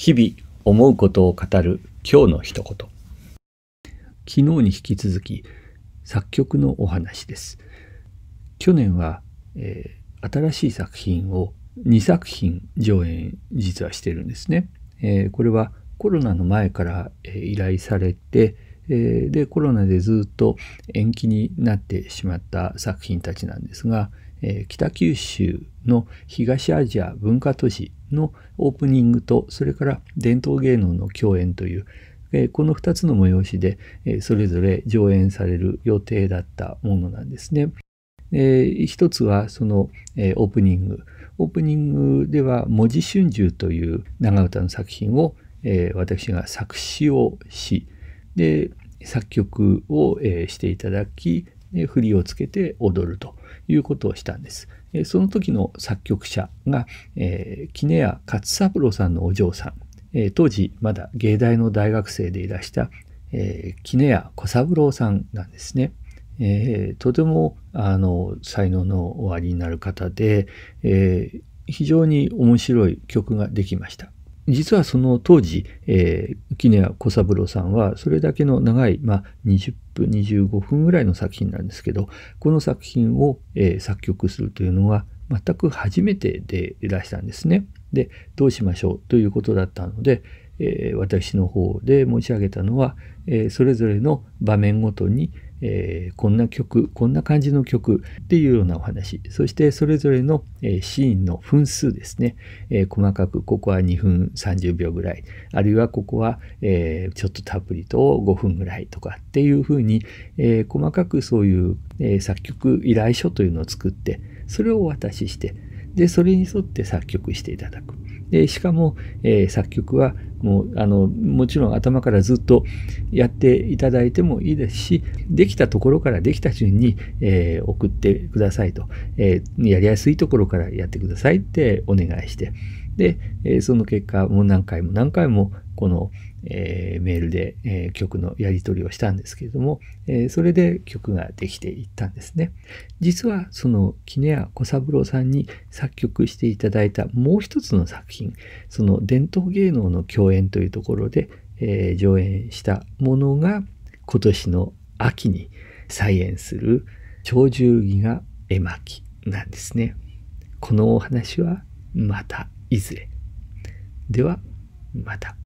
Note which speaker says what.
Speaker 1: 日々思うことを語る今日の一言。昨日に引き続き作曲のお話です。去年は、えー、新しい作品を2作品上演実はしてるんですね。えー、これはコロナの前から、えー、依頼されて、え、でコロナでずっと延期になってしまった作品たちなんですが、え、北九州の東アジア文化都市のオープニングとそれから伝統芸能の共演という、え、この2つの催しで、え、それぞれ上演される予定だったものなんですね。えー、一つはその、え、オープニング。オープニングでは文字春秋という長唄の作品を、え、私が作詞をし、で、作曲を、え、していただき、振りをつけて踊るということをしたんです。その時の作曲者が、えー、杵屋勝三郎さんのお嬢さん、えー、当時まだ芸大の大学生でいらした、えー、杵屋小三郎さんなんですね。えー、とてもあの才能のおありになる方で、えー、非常に面白い曲ができました。実はその当時、えー、杵屋小三郎さんはそれだけの長い、まあ、20分25分ぐらいの作品なんですけどこの作品を、えー、作曲するというのは全く初めてでいらしたんですね。でどうしましょうということだったので、えー、私の方で持ち上げたのは、えそれぞれの場面ごとに、えー、こんな曲こんな感じの曲っていうようなお話。そしてそれぞれの、えー、シーンの分数ですね、えー、細かくここは2分30秒ぐらい。あるいはここは、えちょっとたっぷりと5分ぐらいとかっていうふうに、え細かくそういう、え作曲依頼書というのを作ってそれをお渡ししてでそれに沿って作曲していただく。でしかも、えー、作曲はもうあのもちろん頭からずっとやっていただいてもいいですしできたところからできた順に、えー、送ってくださいと、えー、やりやすいところからやってくださいってお願いして。で、えその結果もう何回も何回もこの、え、メールで、え、曲のやり取りをしたんですけれども、え、それで曲ができていったんですね。実はその杵屋小三郎さんに作曲していただいたもう一つの作品、その伝統芸能の共演というところで、え上演したものが今年の秋に再演する鳥獣戯画絵巻なんですね。このお話はまたいずれ。ではまた。